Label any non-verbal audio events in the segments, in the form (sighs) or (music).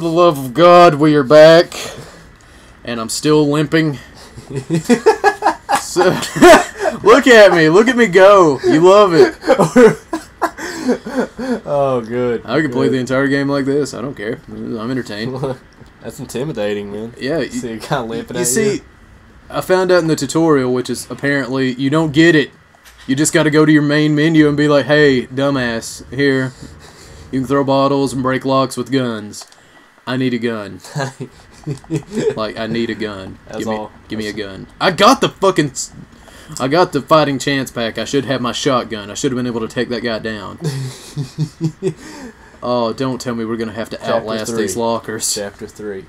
For the love of God, we are back. And I'm still limping. So, (laughs) look at me. Look at me go. You love it. (laughs) Oh, good. I could play the entire game like this. I don't care. I'm entertained. (laughs) That's intimidating, man. Yeah. You, See, kind of limping you see, you. I found out in the tutorial, which is apparently you don't get it. You just got to go to your main menu and be like, "Hey, dumbass, here. You can throw bottles and break locks with guns. I need a gun. (laughs) Like, I need a gun. That's give me, all. give me a gun. I got the fucking, I got the fighting chance pack. I should have my shotgun. I should have been able to take that guy down. (laughs) oh, don't tell me we're gonna have to Chapter outlast three. these lockers. Chapter three.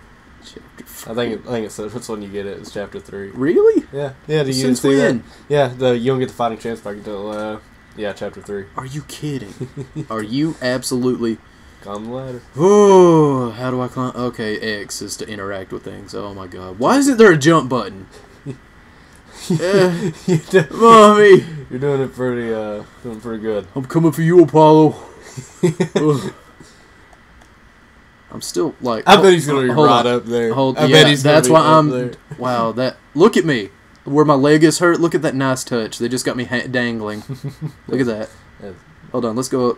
I think it, I think it's that's when you get it. It's chapter three. Really? Yeah, yeah. Do you Since see when? that? Yeah, the you don't get the fighting chance pack until uh, yeah, chapter three. Are you kidding? (laughs) Are you absolutely? The ladder. Oh, how do I climb? Okay, X is to interact with things. Oh my god. Why isn't there a jump button? (laughs) yeah. mommy, You're doing it pretty uh, doing pretty good. I'm coming for you, Apollo. (laughs) I'm still like. I bet he's gonna be right on. up there. Hold, I yeah, bet he's. That's be why I'm. There. Wow, that. Look at me. Where my leg is hurt. Look at that nice touch. They just got me ha- dangling. (laughs) look at that. Hold on. Let's go. Up.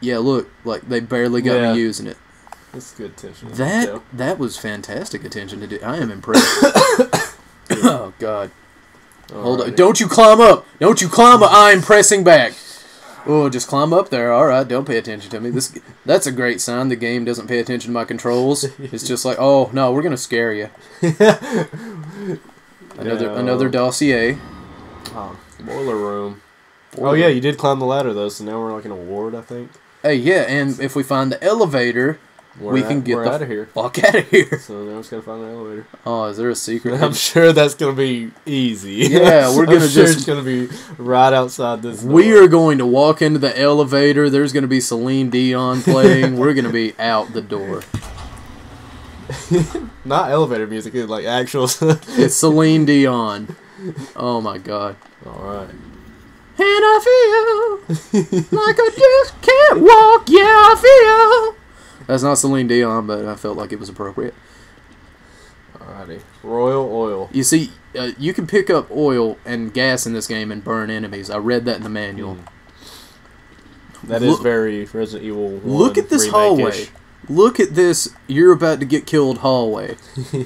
Yeah, look. Like they barely got Yeah. me using it. That's good attention. That detail. that was fantastic attention to do. I am impressed. (coughs) (coughs) oh God! Hold on! Don't you climb up! Don't you climb up! I'm pressing back. Oh, just climb up there. All right, don't pay attention to me. This that's a great sign. The game doesn't pay attention to my controls. It's just like, oh no, we're gonna scare you. (laughs) Another No. another dossier. Oh, boiler room. Oh yeah, you did climb the ladder though, so now we're like in a ward, I think. Hey, yeah, and if we find the elevator, We're we at- can get we're the out of here. fuck out of here. So now just gotta find the elevator. Oh, is there a secret? (laughs) I'm sure that's gonna be easy. Yeah, (laughs) we're I'm gonna sure just- it's gonna be right outside this. We door. are going to walk into the elevator. There's going to be Celine Dion playing. We're going to be (laughs) out the door. not elevator music, it's like actual. It's Celine Dion. Oh my god. All right. And I feel like I just can't walk. Yeah, I feel. That's not Celine Dion, but I felt like it was appropriate. Alrighty. Royal oil. You see, uh, you can pick up oil and gas in this game and burn enemies. I read that in the manual. That is Look- very Resident Evil. 1 Look at this remake-ish. hallway. Look at this. You're about to get killed hallway.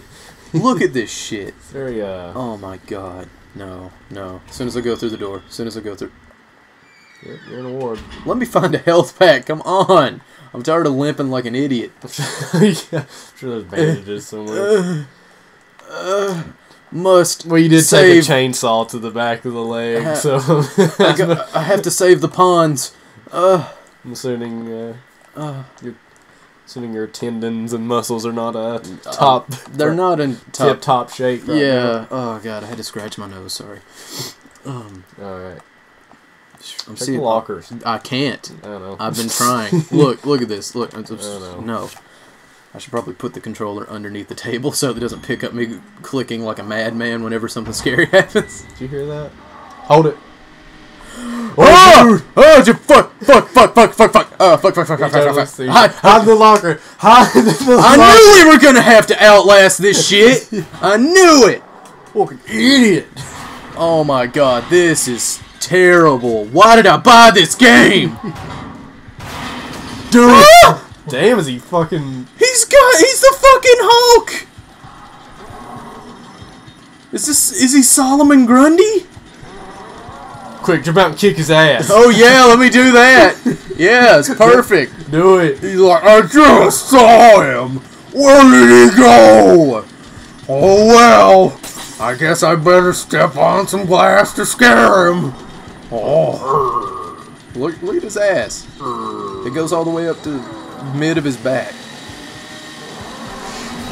(laughs) Look at this shit. Very uh. Oh my god. No, no. As soon as I go through the door. As soon as I go through. You're, you're in a ward. Let me find a health pack. Come on. I'm tired of limping like an idiot. (laughs) yeah, I'm sure there's bandages somewhere. (sighs) Must. Well, you did save. take a chainsaw to the back of the leg, Uh, so I, got, I have to save the pawns. Uh, I'm assuming uh, uh, your assuming your tendons and muscles are not uh, top they're not in tip top. top shape. Right yeah. Oh god, I had to scratch my nose. Sorry. Um, All right. I'm Check the seeing. lockers. I can't. I don't know. I've been (laughs) trying. look, look at this. Look, I'm just- I know. no. I should probably put the controller underneath the table (laughs) so it doesn't pick up me clicking like a madman whenever something scary (laughs) happens. Did you hear that? Hold it. (gasps) Oh, oh, just fuck, fuck, fuck, fuck, fuck, fuck, uh, fuck, fuck, fuck, fuck, fuck, fuck, fuck. See, Hi- Hide in the locker. Hide in the locker. I knew we were gonna have to outlast this shit. I knew it. Fucking idiot. Oh my god, this is terrible. Why did I buy this game? Dude, ah! Damn, is he fucking? he's got, he's the fucking Hulk. Is this, is he Solomon Grundy? Quick, jump out and kick his ass. Oh yeah, let me do that. Yeah, it's perfect. (laughs) Do it. He's like, I just saw him. Where did he go? Oh well, I guess I better step on some glass to scare him. Oh, look, look at his ass. It goes all the way up to mid of his back.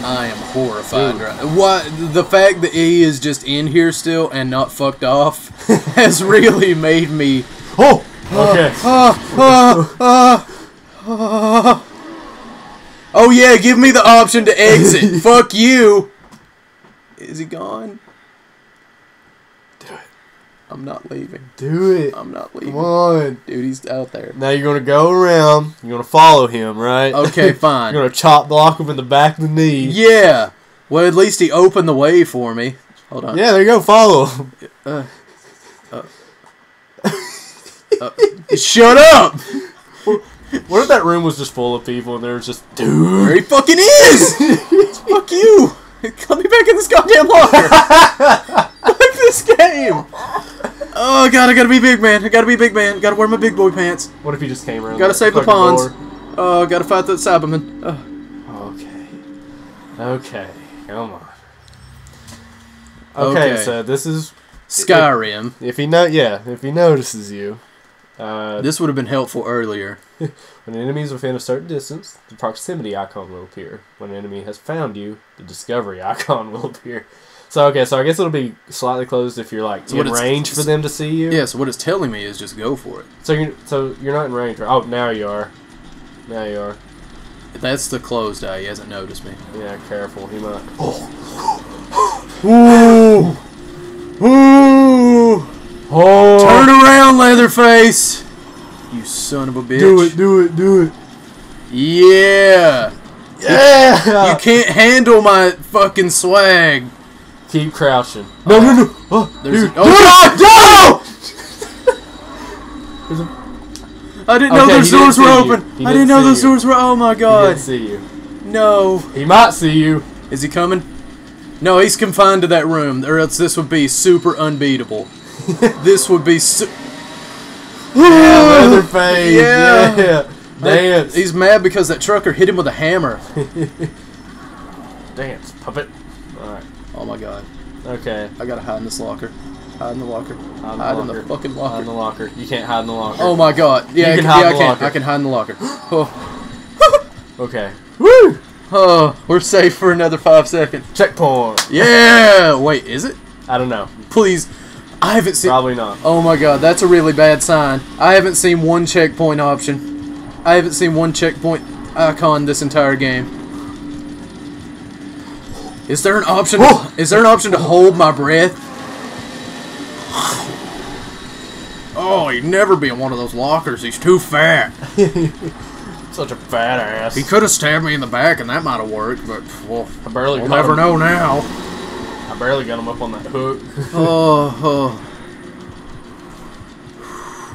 I am horrified. Dude. Right? What the fact that he is just in here still and not fucked off (laughs) has really made me. Oh. Uh, okay. Uh, uh, oh yeah, give me the option to exit. (laughs) Fuck you. Is he gone? I'm not leaving. Do it. I'm not leaving. Come on. Dude, he's out there. Now you're gonna go around. You're gonna follow him, right? Okay, (laughs) fine. You're gonna chop block him in the back of the knee. Yeah. Well, at least he opened the way for me. Hold on. Yeah, there you go. Follow him. Uh, uh, uh, shut up! What if that room was just full of people and there was just dude? There he fucking is! (laughs) Fuck you! Let me back in this goddamn locker! (laughs) Fuck this game! Oh god, I gotta be big man. I gotta be big man. Gotta wear my big boy pants. What if he just came around? Gotta save the pawns. Oh, gotta fight that Cyberman. Oh. Okay. Okay. Come on. Okay, Okay. so this is Skyrim. if he no yeah if he notices you. Uh, This would have been helpful earlier. (laughs) when an enemy is within a certain distance, the proximity icon will appear. When an enemy has found you, the discovery (laughs) icon will appear. So okay, so I guess it'll be slightly closed if you're like So what in range for them to see you. Yeah, so what it's telling me is just go for it. So you're so you're not in range. Right? Oh, now you are. Now you are. That's the closed eye. He hasn't noticed me. Yeah, careful. He might. (gasps) Ooh! Ooh! Oh! Turn around, Leatherface! You son of a bitch. Do it! Do it! Do it! Yeah! Yeah! You can't handle my fucking swag. Keep crouching. No, no, no! Oh, There's dude, an- oh, There's a- I didn't know Okay, those he didn't doors were open. I didn't didn't know those you. doors were. Oh my He god. didn't see you. No. He might see you. Is he coming? No, he's confined to that room, or else this would be super unbeatable. (laughs) this would be. Su- Leatherface. Yeah. Yeah. Dance. He's mad because that trucker hit him with a hammer. (laughs) Dance, puppet. Alright. Oh my god. Okay. I gotta hide in this locker. Hide in the locker. Hide in the Hide in the locker. fucking Hide locker. in the locker. You can't hide in the locker. Oh my god. Yeah, You can I, hide yeah, in I the can. locker. I can hide in the locker. (gasps) Oh. (laughs) Okay. Woo! Oh, we're safe for another five seconds. Checkpoint. Yeah! Wait, is it? I don't know. Please. I haven't seen. Probably not. Oh my god, that's a really bad sign. I haven't seen one checkpoint option. I haven't seen one checkpoint icon this entire game. Is there an option? Oh! Is there an option to hold my breath? Oh, he'd never be in one of those lockers. He's too fat. (laughs) Such a fat ass. He could have stabbed me in the back, and that might have worked. But well, I barely we'll never him. know now. I barely got him up on that hook. (laughs) Oh, oh.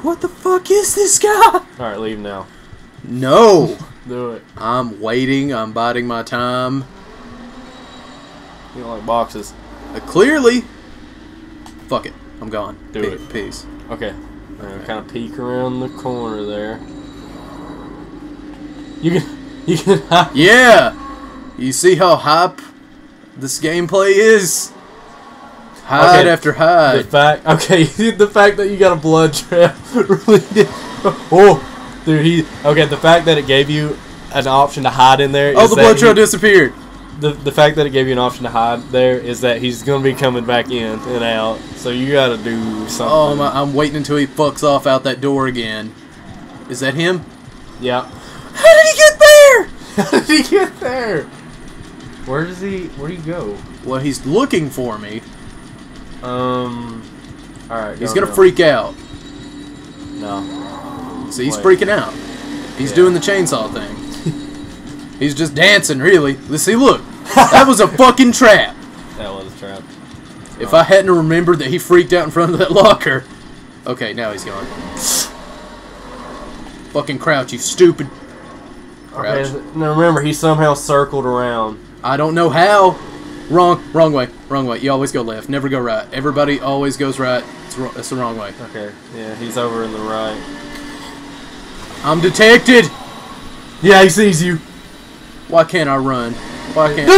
What the fuck is this guy? Alright, leave now. No. Do it. I'm waiting. I'm biding my time. You don't like boxes. Uh, clearly. Fuck it. I'm gone. Do it. Peace. Okay. kind of peek around the corner there. You can. (laughs) You can. Yeah. You see how hype this gameplay is? Hide Okay, after The hide. fact, (laughs) okay, (laughs) the fact that you got a blood trap (laughs) really did. Oh, dude, he. Okay, the fact that it gave you an option to hide in there. Oh, the blood he- disappeared. The the fact that it gave you an option to hide there is that he's gonna be coming back in and out. So you gotta do oh, something. Oh, my, I'm waiting until he fucks off out that door again. Is that him? Yeah. How did he get there? How did he get there? Where does he? Where do you go? Well, he's looking for me. Um. All right. He's gonna now. freak out. No. See, he's Wait. freaking out. He's Yeah. doing the chainsaw thing. (laughs) he's just dancing, really. Let's see, look. That was a (laughs) fucking trap. That was a trap. If I hadn't remembered that he freaked out in front of that locker. Okay, now he's gone. Fucking crouch, you stupid. Crouch. Okay. Now remember, he somehow circled around. I don't know how. Wrong, wrong way, wrong way. You always go left, never go right. Everybody always goes right. It's, wrong, it's the wrong way. Okay. Yeah, he's over in the right. I'm detected. Yeah, he sees you. Why can't I run? Why can't? (laughs)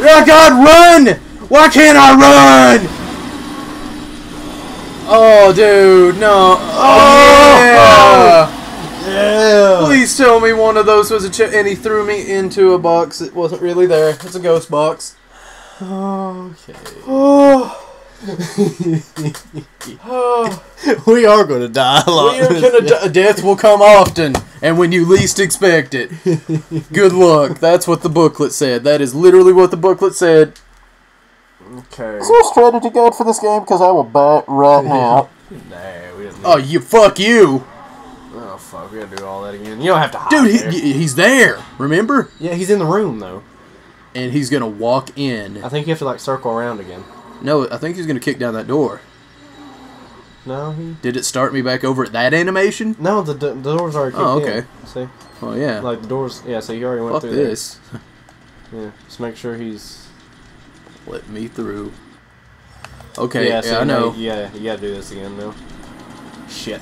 oh God, run! Why can't I run? Oh, dude, no. Oh, oh! yeah. Yeah. Please tell me one of those was a ch- and he threw me into a box that wasn't really there. It's a ghost box. Okay. Oh. oh. (laughs) we are gonna die a lot. We are gonna die. Death will come often, and when you least expect it. (laughs) Good luck. That's what the booklet said. That is literally what the booklet said. Okay. Is there a strategy guide for this game? Because I will buy it right now. (laughs) Nah, we didn't. Oh, you fuck you, fuck, we gotta do all that again. You don't have to hide dude. there. He, he's there. Remember? yeah, he's in the room though. And he's gonna walk in. I think you have to like circle around again. No, I think he's gonna kick down that door. No, he. Did it start me back over at that animation? No, the, the door's already kicked Oh, okay. in. See, Oh yeah. like the doors. Yeah, so you already went Fuck through this. there. (laughs) Yeah, just make sure he's. Let me through. Okay, yeah, so I know. Yeah, you gotta do this again though. Shit.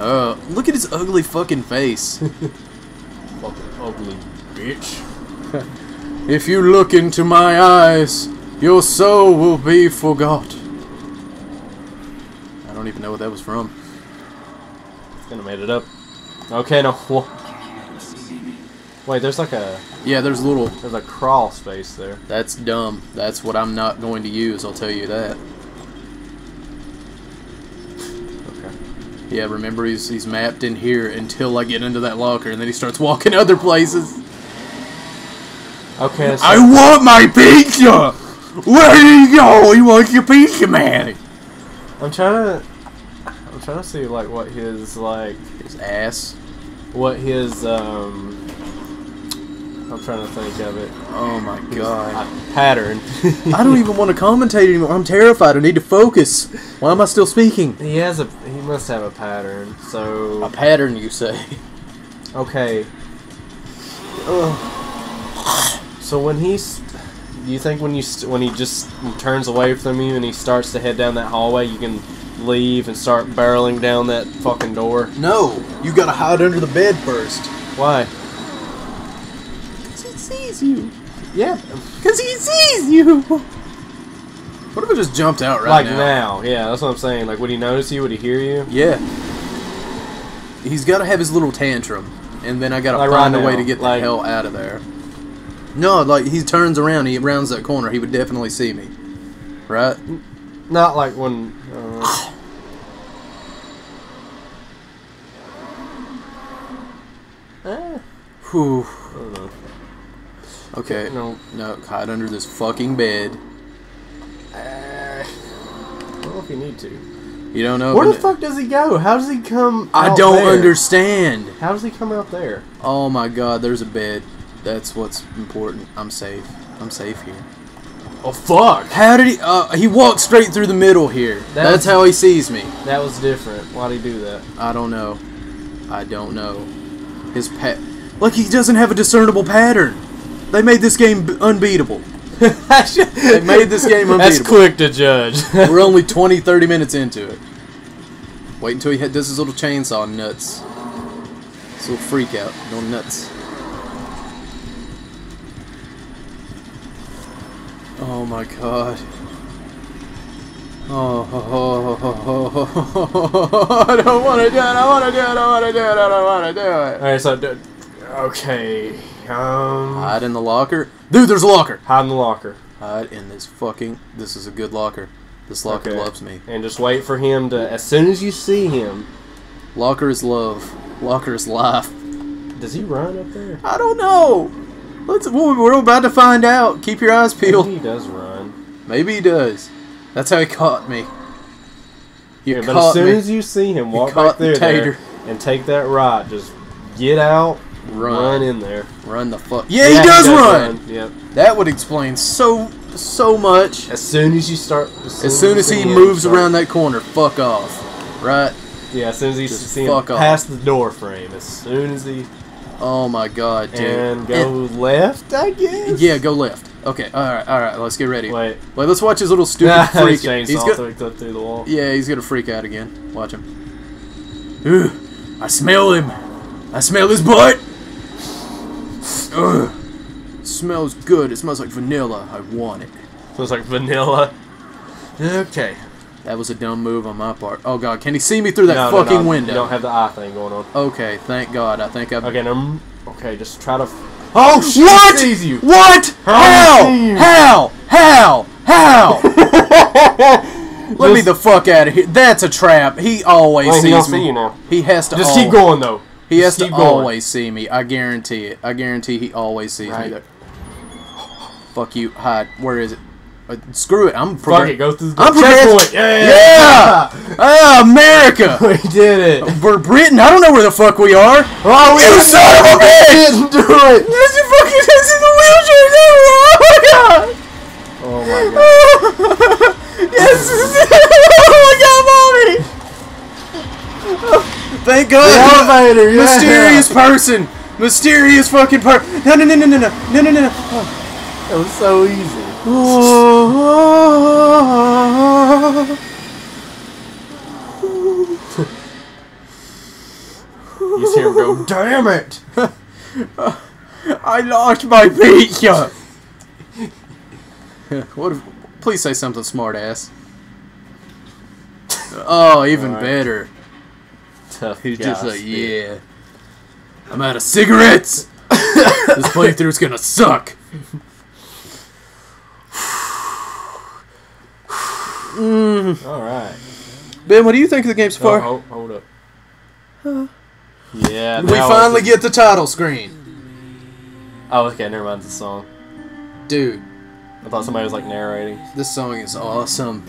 Uh, look at his ugly fucking face. (laughs) Fucking ugly bitch. (laughs) if you look into my eyes, your soul will be forgot. I don't even know what that was from. Gonna made it up. Okay, no. Wait, there's like a Yeah, there's a little. there's a crawl space there. That's dumb. That's what I'm not going to use. I'll tell you that. Okay. Yeah, remember he's he's mapped in here until I get into that locker, and then he starts walking (laughs) other places. Okay. I want my pizza. Where did he go? He wants your pizza, man. I'm trying to. I'm trying to see like what his like His ass. what his um. I'm trying to think of it. Oh my god. Pattern. (laughs) I don't even want to commentate anymore. I'm terrified. I need to focus. Why am I still speaking? He has a. He must have a pattern. So. A pattern, you say? okay. Ugh. So when he's, do you think when you st- when he just turns away from you and he starts to head down that hallway, you can leave and start barreling down that fucking door? No. You gotta hide under the bed first. Why? Because he sees you. Yeah, Because he sees you. What if I just jumped out right now? like now? now. Yeah, that's what I'm saying. Like, would he notice you? Would he hear you? Yeah. He's got to have his little tantrum, and then I got to Like find right a way to get the like- hell out of there. No, like he turns around, he rounds that corner, he would definitely see me, right? Not like when. Uh, (sighs) eh, Whew. I don't know. Okay. No. No, hide under this fucking bed. Uh, I don't know if you need to. You don't know. Where the fuck does he go? How does he come? I don't there? understand. How does he come out there? Oh my god, there's a bed. That's what's important. I'm safe. I'm safe here. Oh fuck! How did he? Uh, he walked straight through the middle here. That That's was- how he sees me. That was different. Why'd he do that? I don't know. I don't know. His pet. Like he doesn't have a discernible pattern. They made this game unbeatable. they made this game unbeatable. That's quick to judge. We're only 20, 30 minutes into it. Wait until he does his little chainsaw nuts. This little freak out. Going nuts. Oh my god. Oh, I don't want to do it. I want to do it. I want to do it. I don't want to do it. Alright, so okay, um, Hide in the locker. Dude, there's a locker. hide in the locker Hide in this fucking. This is a good locker. This locker Okay. loves me. and just wait for him to. As soon as you see him, Locker is love. Locker is life. does he run up there? I don't know. Let's. well, We're about to find out. Keep your eyes Maybe peeled. he does run. Maybe he does. That's how he caught me. You Yeah, but as soon me. as you see him, walk caught back there, the there and take that right. Just get out, Run. run, in there. Run the fuck. Yeah, he does, run. Yep. That would explain so so much. As soon as you start, As soon as you he see him, moves start- around that corner, fuck off. Right? Yeah, as soon as you Just see him fuck off. past the door frame, as soon as he Oh my god, dude. and go left, I guess. Yeah, go left. Okay, alright, alright, let's get ready. Wait. Wait, let's watch his little stupid (laughs) Nah, freak. his He's chainsaw go- through, through through the wall. yeah, he's gonna freak out again. Watch him. Ugh, I smell him. I smell his butt. Ugh. Smells good. It smells like vanilla. I want it. Smells like vanilla. Okay. That was a dumb move on my part. Oh god, can he see me through that No, no, fucking no, window? You don't have the eye thing going on. okay, thank God. I think I've. Okay, now, okay, just try to. Oh shit! What? He sees you. What? How How? he? How? How? Let me the fuck out of here. That's a trap. He always Wait, he sees don't me. see you now. He has to. Just keep going though. He has to going. always see me. I guarantee it. I guarantee he always sees Right me. Fuck you. Hide. Where is it? Uh, screw it. I'm Fuck it, go through the I'm checkpoint. progress- Yeah, Yeah! (laughs) Ah, America! (laughs) we did it. We're Britain. I don't know where the fuck we are. Oh, we You son of a (laughs) bitch! didn't do it. This is fucking this in the wheelchair. Oh my god! Oh my god. yes! oh my god, Thank The elevator. yeah. Mysterious person! Mysterious fucking per- No, no, no, no, no, no, no, no, no, no. Oh. It was so easy. Oh. You just hear him go, (laughs) damn it. (laughs) I lost my pizza! (laughs) what if, please say something smart ass. Oh, even Alright. better. Tough He's just like, yeah. I'm out of cigarettes! (laughs) this playthrough's gonna suck! mm. Alright. Ben, what do you think of the game so Oh, far? hold, hold up. Yeah. we finally get the title screen. Oh, okay, never mind the song. Dude, I thought somebody was like narrating. this song is awesome.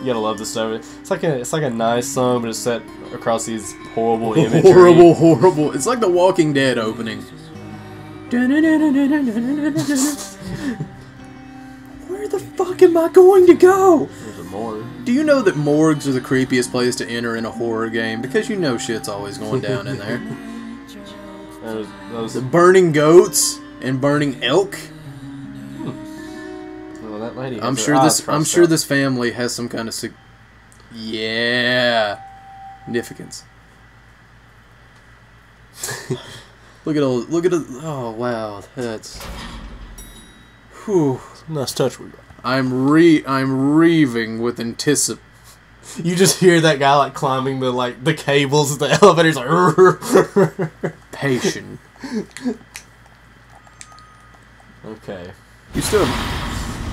You gotta love this stuff. It's like a it's like a nice song, but it's set across these horrible (laughs) imagery. Horrible, horrible. It's like the Walking Dead opening. Where the fuck am I going to go? There's a more. Do you know that morgues are the creepiest place to enter in a horror game? Because you know shit's always going down in there. (laughs) Those, those, The burning goats and burning elk. That lady. I'm sure this. I'm sure out. this family has some kind of sig- yeah, significance. (laughs) look at all. Look at it. Oh wow, that's. Whew. Nice touch we got. I'm re. I'm reaving with anticip. You just hear that guy like climbing the like the cables of the (laughs) elevator's like. (laughs) Patient. okay. You still.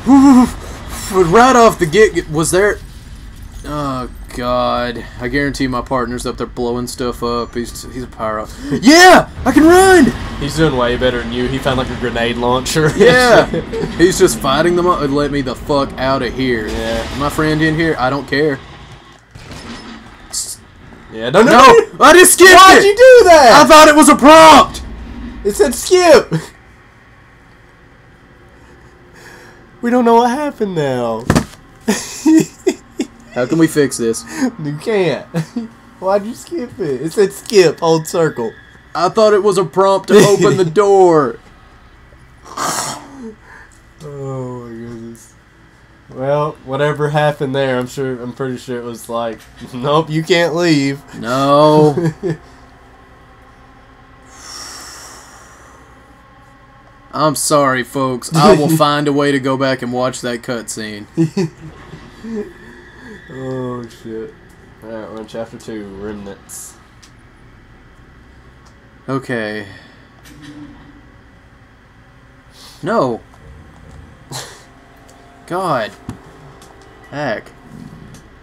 (laughs) But right off the get, was there? Oh God! I guarantee my partner's up there blowing stuff up. He's he's a pyro. (laughs) Yeah, I can run. He's doing way better than you. He found like a grenade launcher. (laughs) Yeah, he's just fighting them up. Let me the fuck out of here. Yeah. My friend in here, I don't care. yeah. No, no, No, no. I just skipped Why'd it. you do that? I thought it was a prompt. It said skip. We don't know what happened now. (laughs) How can we fix this? You can't. (laughs) Why'd you skip it? It said skip, hold circle. I thought it was a prompt to open the (laughs) door. Oh my goodness. Well, whatever happened there, I'm sure. I'm pretty sure it was like, nope, you can't leave. No. I'm sorry, folks. I will (laughs) find a way to go back and watch that cutscene. (laughs) Oh shit. All right, we're in chapter two, remnants. Okay. No. (laughs) God. Heck.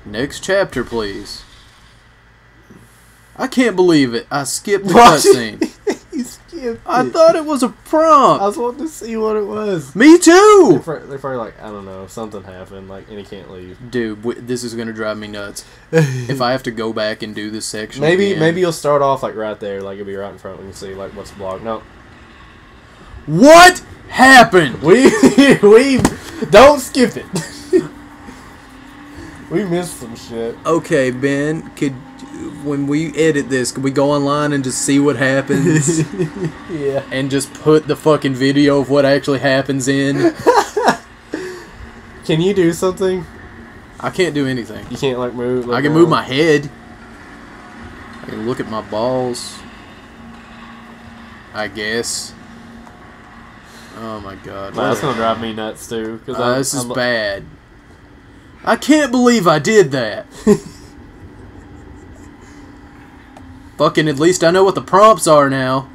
Next chapter, please. I can't believe it. I skipped the cutscene. You skipped I thought it was a prompt. I was wanting to see what it was. Me They're too. probably, they're probably like, I don't know, something happened, like, and he can't leave. Dude, w- this is gonna drive me nuts. (laughs) If I have to go back and do this section, maybe again. maybe you'll start off like right there, like it'll be right in front. We can see like what's blocked. No, What happened? we (laughs) we don't skip it. (laughs) we missed some shit. Okay, Ben, could when we edit this, could we go online and just see what happens (laughs) yeah. and just put the fucking video of what actually happens in? Can you do something? I can't do anything. You can't like move. I can move my head. I can look at my balls. I guess. Oh my god. That's gonna drive me nuts too. Cause Uh, I'm- this is I'm- bad. I can't believe I did that. (laughs) Fucking at least I know what the prompts are now.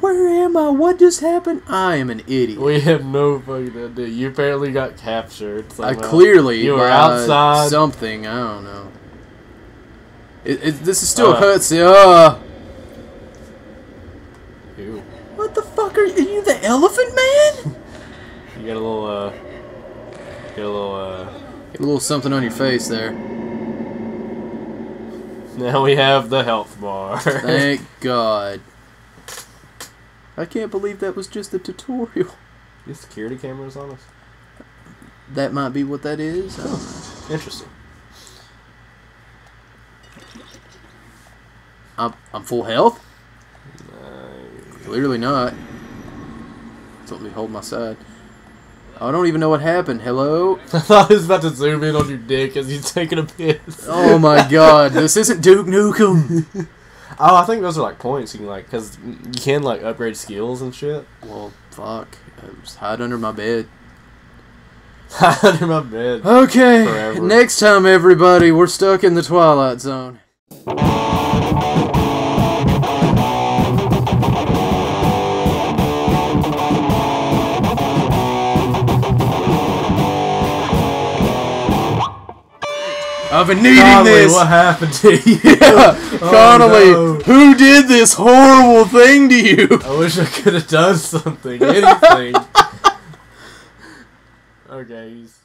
Where am I? What just happened? I am an idiot. We have no fucking idea. You apparently got captured. I clearly You were outside. something. I don't know. It, it, this is still Uh. a cutscene. Uh, Ew. what the fuck are, are you? The Elephant Man? (laughs) You got a little, uh, get a little, uh. Get a little something on your face there. (laughs) Now we have the health bar. Thank (laughs) God. I can't believe that was just a tutorial. These security cameras on us. That might be what that is. Know. Interesting. I'm, I'm full health? Uh, Clearly not. Let me hold my side. I don't even know what happened. Hello? (laughs) I thought I was about to zoom in on your dick as you're taking a piss. Oh my (laughs) god, this isn't Duke Nukem. (laughs) Oh, I think those are like points. You can like, cause you can like upgrade skills and shit. Well, fuck. I just hide under my bed. Under my bed. Okay, Forever. next time, everybody, we're stuck in the Twilight Zone. I've been needing Conley, this. what happened to you? (laughs) Yeah, (laughs) oh, Connelly, no. who did this horrible thing to you? I wish I could have done something. Anything. (laughs) okay. He's...